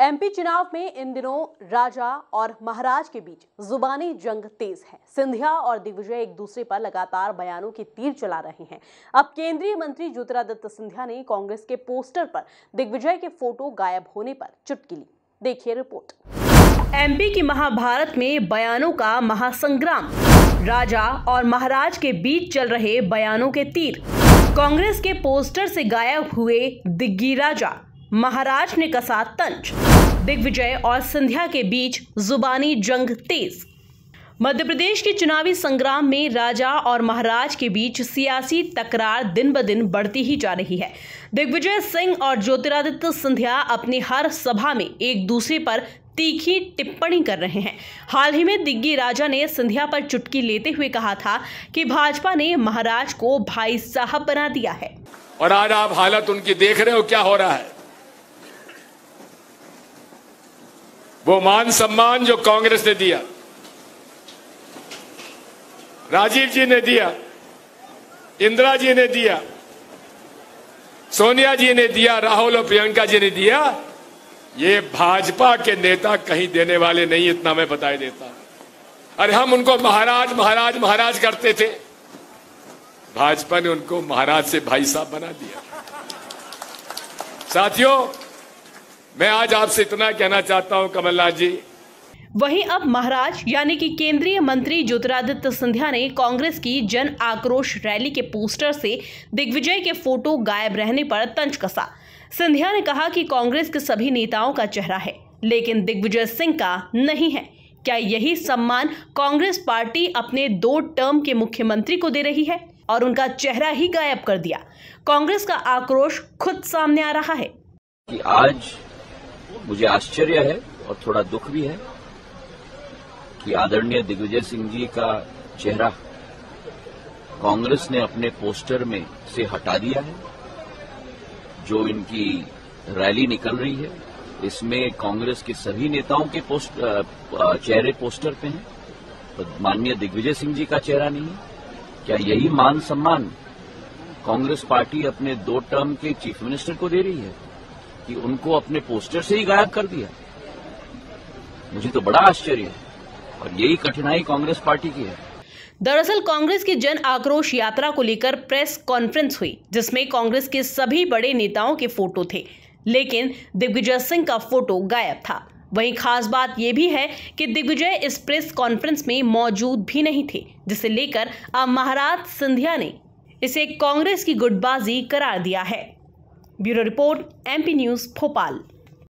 MP चुनाव में इन दिनों राजा और महाराज के बीच जुबानी जंग तेज है। सिंधिया और दिग्विजय एक दूसरे पर लगातार बयानों की तीर चला रहे हैं। अब केंद्रीय मंत्री ज्योतिरादित्य सिंधिया ने कांग्रेस के पोस्टर पर दिग्विजय के फ़ोटो गायब होने पर चुटकी ली। देखिए रिपोर्ट। एमपी की महाभारत में बयानों का महासंग्राम। राजा और महाराज के बीच चल रहे बयानों के तीर। कांग्रेस के पोस्टर से गायब हुए दिग्गी राजा। महाराज ने कसा तंज। दिग्विजय और सिंधिया के बीच जुबानी जंग तेज। मध्य प्रदेश के चुनावी संग्राम में राजा और महाराज के बीच सियासी तकरार दिन ब दिन बढ़ती ही जा रही है। दिग्विजय सिंह और ज्योतिरादित्य सिंधिया अपनी हर सभा में एक दूसरे पर तीखी टिप्पणी कर रहे हैं। हाल ही में दिग्गी राजा ने सिंधिया पर चुटकी लेते हुए कहा था कि भाजपा ने महाराज को भाई साहब बना दिया है। और आज आप हालत उनकी देख रहे हो, क्या हो रहा है? वो मान सम्मान जो कांग्रेस ने दिया, राजीव जी ने दिया, इंदिरा जी ने दिया, सोनिया जी ने दिया, राहुल और प्रियंका जी ने दिया, ये भाजपा के नेता कहीं देने वाले नहीं, इतना मैं बताई देता अरे हम उनको महाराज महाराज महाराज करते थे। भाजपा ने उनको महाराज से भाई साहब बना दिया। साथियों मैं आज आपसे इतना कहना चाहता हूँ कमलनाथ जी। वहीं अब महाराज यानी कि केंद्रीय मंत्री ज्योतिरादित्य सिंधिया ने कांग्रेस की जन आक्रोश रैली के पोस्टर से दिग्विजय के फ़ोटो गायब रहने पर तंज कसा। सिंधिया ने कहा कि कांग्रेस के सभी नेताओं का चेहरा है लेकिन दिग्विजय सिंह का नहीं है। क्या यही सम्मान कांग्रेस पार्टी अपने दो टर्म के मुख्यमंत्री को दे रही है और उनका चेहरा ही गायब कर दिया? कांग्रेस का आक्रोश खुद सामने आ रहा है। कि आज मुझे आश्चर्य है और थोड़ा दुख भी है कि आदरणीय दिग्विजय सिंह जी का चेहरा कांग्रेस ने अपने पोस्टर में से हटा दिया है, जो इनकी रैली निकल रही है। इसमें कांग्रेस के सभी नेताओं के पोस्ट चेहरे पोस्टर पे हैं तो माननीय दिग्विजय सिंह जी का चेहरा नहीं है। क्या यही मान सम्मान कांग्रेस पार्टी अपने दो टर्म के चीफ मिनिस्टर को दे रही है? कि उनको अपने पोस्टर से ही गायब कर दिया। मुझे तो बड़ा आश्चर्य है, और यही कठिनाई कांग्रेस पार्टी की है। दरअसल कांग्रेस की जन आक्रोश यात्रा को लेकर प्रेस कॉन्फ्रेंस हुई, जिसमें कांग्रेस के सभी बड़े नेताओं के फ़ोटो थे। लेकिन दिग्विजय सिंह का फ़ोटो गायब था। वहीं खास बात यह भी है कि दिग्विजय इस प्रेस कॉन्फ्रेंस में मौजूद भी नहीं थे, जिसे लेकर अब महाराज सिंधिया ने इसे कांग्रेस की गुटबाजी करार दिया है। Bureau report MP news Bhopal.